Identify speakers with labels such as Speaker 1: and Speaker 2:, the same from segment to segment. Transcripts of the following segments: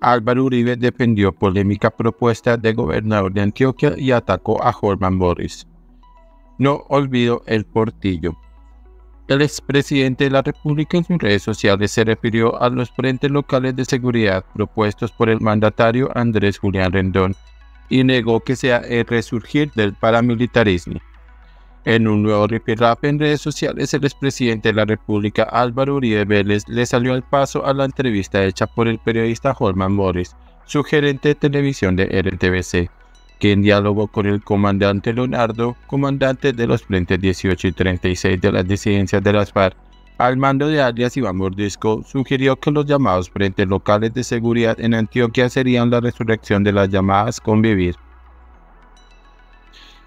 Speaker 1: Álvaro Uribe defendió polémica propuesta de gobernador de Antioquia y atacó a Jorman Boris. No olvido el portillo. El expresidente de la República en sus redes sociales se refirió a los frentes locales de seguridad propuestos por el mandatario Andrés Julián Rendón y negó que sea el resurgir del paramilitarismo. En un nuevo ripirrape en redes sociales, el expresidente de la República Álvaro Uribe Vélez le salió al paso a la entrevista hecha por el periodista Holman Morris, su gerente de televisión de RTBC, que en diálogo con el comandante Leonardo, comandante de los frentes 18 y 36 de las disidencias de las FARC, al mando de alias Iván Mordisco, sugirió que los llamados frentes locales de seguridad en Antioquia serían la resurrección de las llamadas convivir.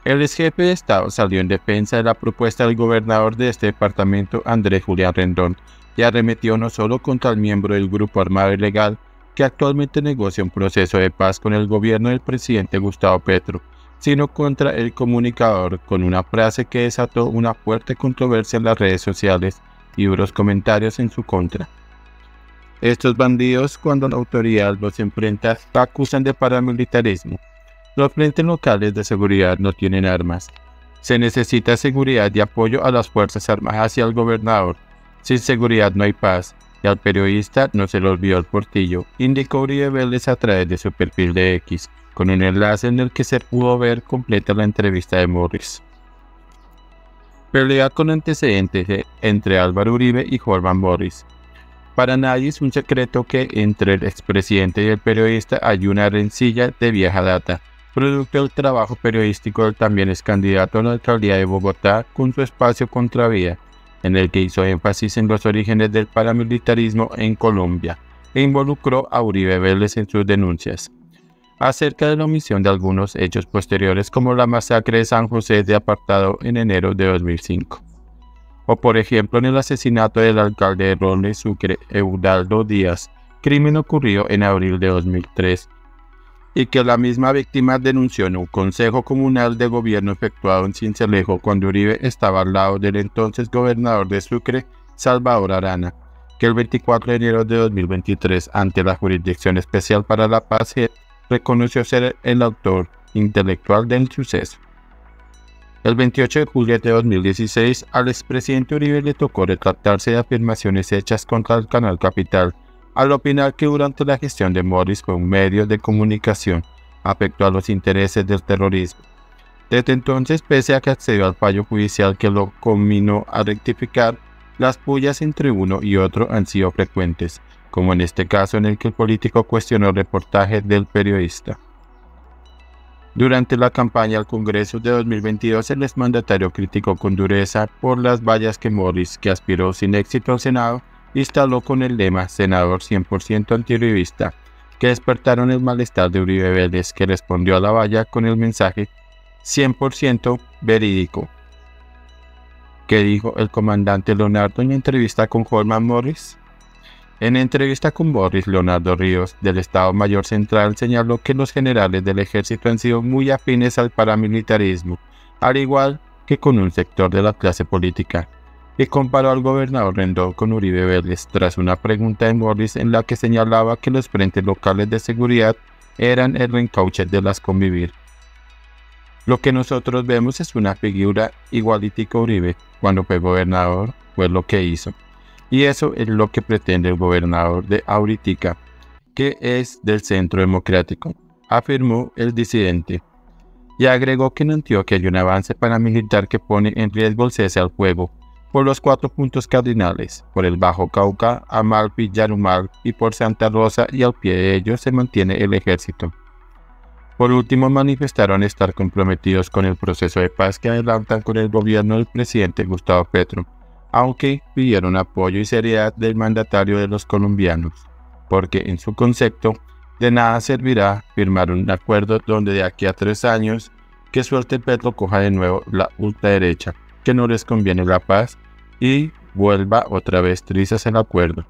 Speaker 1: El ex jefe de Estado salió en defensa de la propuesta del gobernador de este departamento, Andrés Julián Rendón, y arremetió no solo contra el miembro del grupo armado ilegal, que actualmente negocia un proceso de paz con el gobierno del presidente Gustavo Petro, sino contra el comunicador con una frase que desató una fuerte controversia en las redes sociales y duros comentarios en su contra. Estos bandidos, cuando la autoridad los enfrenta, acusan de paramilitarismo. Los frentes locales de seguridad no tienen armas. Se necesita seguridad y apoyo a las Fuerzas Armadas y al gobernador. Sin seguridad no hay paz, y al periodista no se le olvidó el portillo, indicó Uribe Vélez a través de su perfil de X, con un enlace en el que se pudo ver completa la entrevista de Morris. Pelea con antecedentes entre Álvaro Uribe y Jorman Morris. Para nadie es un secreto que entre el expresidente y el periodista hay una rencilla de vieja data, producto del trabajo periodístico también es candidato a la alcaldía de Bogotá con su espacio Contravía, en el que hizo énfasis en los orígenes del paramilitarismo en Colombia e involucró a Uribe Vélez en sus denuncias acerca de la omisión de algunos hechos posteriores como la masacre de San José de Apartado en enero de 2005. O por ejemplo en el asesinato del alcalde de Ronde Sucre, Eudaldo Díaz, crimen ocurrido en abril de 2003 y que la misma víctima denunció en un consejo comunal de gobierno efectuado en Cincelejo cuando Uribe estaba al lado del entonces gobernador de Sucre, Salvador Arana, que el 24 de enero de 2023 ante la Jurisdicción Especial para la Paz reconoció ser el autor intelectual del suceso. El 28 de julio de 2016, al expresidente Uribe le tocó retratarse de afirmaciones hechas contra el canal Capital, al opinar que durante la gestión de Morris fue un medio de comunicación afectó a los intereses del terrorismo. Desde entonces, pese a que accedió al fallo judicial que lo combinó a rectificar, las pullas entre uno y otro han sido frecuentes, como en este caso en el que el político cuestionó el reportaje del periodista. Durante la campaña al Congreso de 2022, el exmandatario criticó con dureza por las vallas que Morris, que aspiró sin éxito al Senado, instaló con el lema Senador 100% antirrivista, que despertaron el malestar de Uribe Vélez, que respondió a la valla con el mensaje 100% verídico, que dijo el comandante Leonardo en entrevista con Holman Morris. En entrevista con Boris Leonardo Ríos del Estado Mayor Central señaló que los generales del ejército han sido muy afines al paramilitarismo, al igual que con un sector de la clase política, y comparó al gobernador Rendón con Uribe Vélez tras una pregunta de Morris en la que señalaba que los frentes locales de seguridad eran el reencauche de las convivir. Lo que nosotros vemos es una figura igualítica Uribe cuando fue gobernador, fue lo que hizo. Y eso es lo que pretende el gobernador de Auritica, que es del Centro Democrático, afirmó el disidente. Y agregó que en Antioquia hay un avance paramilitar que pone en riesgo el cese al fuego por los cuatro puntos cardinales, por el Bajo Cauca, Amalfi, Yarumal y por Santa Rosa y al pie de ellos se mantiene el ejército. Por último, manifestaron estar comprometidos con el proceso de paz que adelantan con el gobierno del presidente Gustavo Petro aunque pidieron apoyo y seriedad del mandatario de los colombianos, porque en su concepto de nada servirá firmar un acuerdo donde de aquí a tres años que suelte Petro coja de nuevo la ultraderecha, que no les conviene la paz y vuelva otra vez trizas el acuerdo.